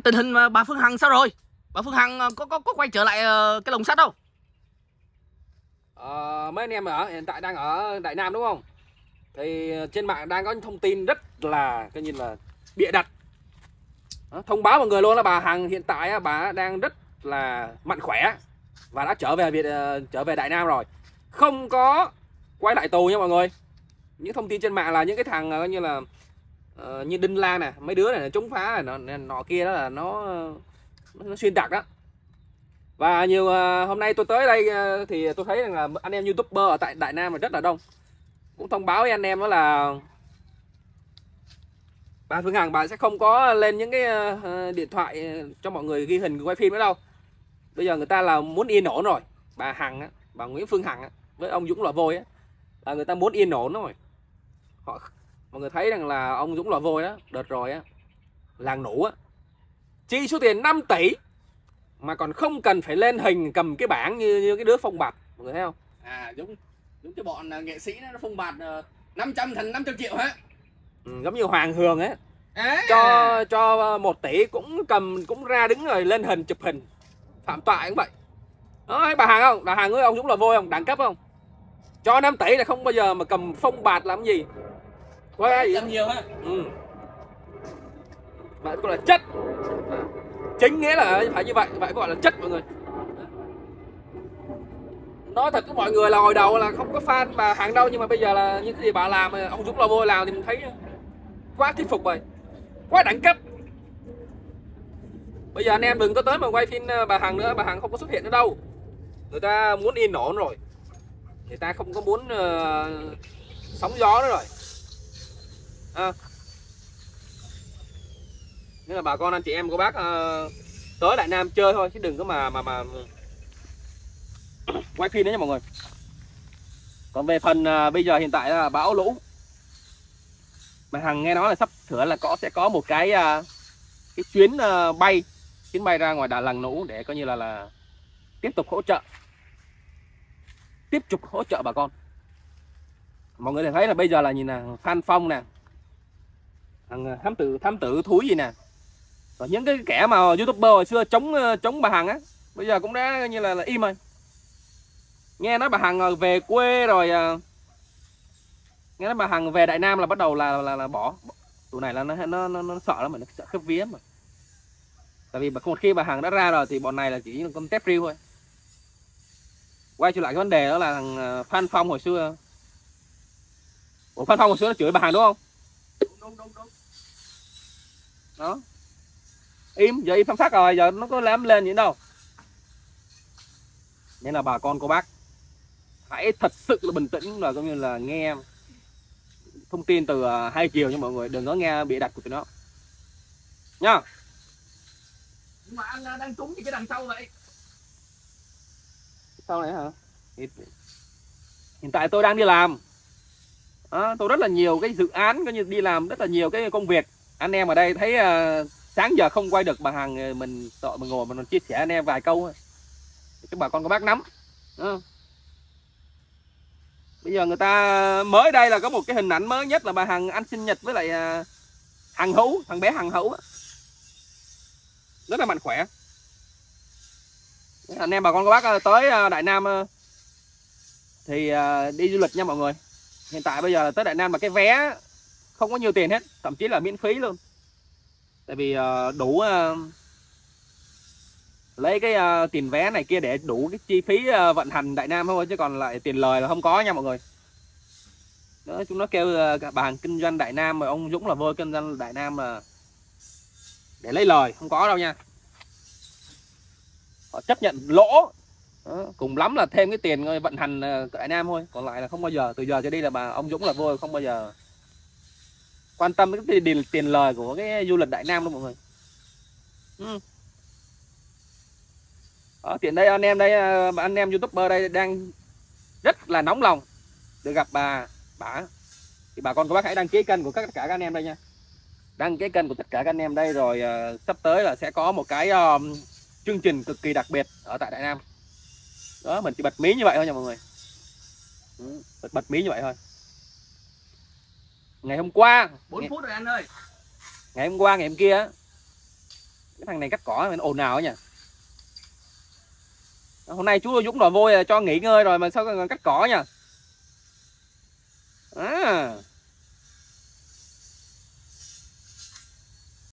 tình hình mà bà Phương Hằng sao rồi bà Phương Hằng ờ, có có có quay trở lại ờ, cái lồng sắt đâu À, mấy anh em ở hiện tại đang ở Đại Nam đúng không? Thì trên mạng đang có những thông tin rất là coi như là bịa đặt. À, thông báo mọi người luôn là bà Hằng hiện tại bà đang rất là mạnh khỏe và đã trở về Việt trở về Đại Nam rồi. Không có quay lại tù nha mọi người. Những thông tin trên mạng là những cái thằng coi như là uh, như Đinh Lan nè, mấy đứa này nó chống phá này, nó nọ kia đó là nó nó, xuyên tạc đó. Và nhiều uh, hôm nay tôi tới đây uh, thì tôi thấy rằng là anh em youtuber ở tại Đại Nam là rất là đông. Cũng thông báo với anh em đó là bà Phương Hằng bà sẽ không có lên những cái uh, điện thoại cho mọi người ghi hình quay phim nữa đâu. Bây giờ người ta là muốn yên ổn rồi. Bà Hằng á, bà Nguyễn Phương Hằng á, với ông Dũng Lò Vôi á là người ta muốn yên ổn rồi. Họ mọi người thấy rằng là ông Dũng Lò Vôi đó. Đợt rồi á làng nủ á. Chi số tiền 5 tỷ mà còn không cần phải lên hình cầm cái bảng như như cái đứa phong bạt. Mọi người thấy không? À giống giống cái bọn ờ, nghệ sĩ nó phong bạt uh, 500 thành 500 triệu hả? Ừ, giống như Hoàng Hường ấy à. cho cho một tỷ cũng cầm cũng ra đứng rồi lên hình chụp hình. Phạm tội cũng vậy. Đó thấy bà Hằng không? Bà Hằng với ông Dũng là vôi không? Đẳng cấp không? Cho 5 tỷ là không bao giờ mà cầm phong bạt làm gì quá gì trăm nhiều ha. Ừ. Vậy gọi là chất. Chính nghĩa là phải như vậy Vậy gọi là chất mọi người. Nói thật với mọi người là hồi đầu là không có fan bà hàng đâu Nhưng mà bây giờ là những cái gì bà làm Ông Dũng Lò Vôi làm thì mình thấy Quá thuyết phục rồi. Quá đẳng cấp. Bây giờ anh em đừng có tới mà quay phim ờ, bà Hằng nữa Bà Hằng không có xuất hiện nữa đâu. Người ta muốn yên ổn rồi. Người ta không có muốn uh, sóng gió nữa rồi à. Nên là bà con anh chị em cô bác à, tới Đại Nam chơi thôi chứ đừng có mà mà mà quay phim đấy nha mọi người. Còn về phần à, bây giờ hiện tại là bão lũ. Mà Hằng nghe nói là sắp sửa là có sẽ có một cái à, cái chuyến à, bay chuyến bay ra ngoài Đà Lạt Nũ để coi như là là tiếp tục hỗ trợ tiếp tục hỗ trợ bà con mọi người thấy là bây giờ là nhìn là Phan Phong nè thằng ờ, thám tử thám tử thúi gì nè. Rồi những cái kẻ mà youtuber hồi xưa chống ờ, chống bà hằng á bây giờ cũng đã như là, là im rồi. Nghe nói bà hằng ờ, về quê rồi nghe nói bà hằng về đại nam là bắt đầu là là, là bỏ. Tụi này là nó nó nó, nó sợ lắm mà nó sợ khớp vía mà tại vì một khi bà hằng đã ra rồi thì bọn này là chỉ là con tép riêu thôi. Quay trở lại cái vấn đề đó là thằng phan phong hồi xưa. Ủa phan phong hồi xưa nó chửi bà hằng đúng không? Đúng đúng đúng đó. Im giờ im phán phát rồi giờ nó có lém lên gì đâu. Nên là bà con cô bác hãy thật sự là bình tĩnh là cũng như là nghe thông tin từ à, hai chiều nha mọi người đừng có nghe bị đặt của tụi nó. Nha. Nhưng mà anh đang trúng gì cái đằng sau vậy. Sau này hả? Hiện tại tôi đang đi làm à, tôi rất là nhiều cái dự án coi như đi làm rất là nhiều cái công việc. Anh em ở đây thấy à, sáng giờ không quay được bà hàng ờ, mình tội mình ngồi mình chia sẻ anh em vài câu các bà con có bác nắm à. bây giờ người ta mới đây là có một cái hình ảnh mới nhất là bà hằng ăn sinh nhật với lại ờ, à, hằng hữu thằng bé hằng hữu rất là mạnh khỏe. Anh em bà con các bác tới đại nam thì đi du lịch nha mọi người hiện tại bây giờ tới đại nam mà cái vé không có nhiều tiền hết, thậm chí là miễn phí luôn. Tại vì ờ, đủ ờ, lấy cái ờ, tiền vé này kia để đủ cái chi phí vận hành đại nam thôi, chứ còn lại tiền lời là không có nha mọi người. Đó, chúng nó kêu cả bà hàng kinh doanh đại nam mà ông dũng là vôi kinh doanh đại nam là để lấy lời, không có đâu nha. Họ chấp nhận lỗ đó, cùng lắm là thêm cái tiền ờ, vận hành ờ, đại nam thôi. Còn lại là không bao giờ. Từ giờ cho đi là bà ông dũng là vô không bao giờ quan tâm đến cái tiền, tiền lời của cái du lịch Đại Nam đâu mọi người. Ừ. Tiện đây anh em đây ờ, anh em youtuber đây đang rất là nóng lòng được gặp bà bà. Thì bà con của bác hãy đăng ký kênh của tất cả các anh em đây nha. Đăng ký kênh của tất cả các anh em đây rồi uh, sắp tới là sẽ có một cái uh, chương trình cực kỳ đặc biệt ở tại Đại Nam đó mình chỉ bật mí như vậy thôi nha mọi người. Ừ, bật, bật mí như vậy thôi. Ngày hôm qua 4 phút rồi anh ơi. ngày hôm qua ngày hôm kia cái thằng này cắt cỏ nó ồn ào ấy nhỉ hôm nay chú Dũng đòi vôi cho nghỉ ngơi rồi mà sao còn cắt cỏ nhỉ à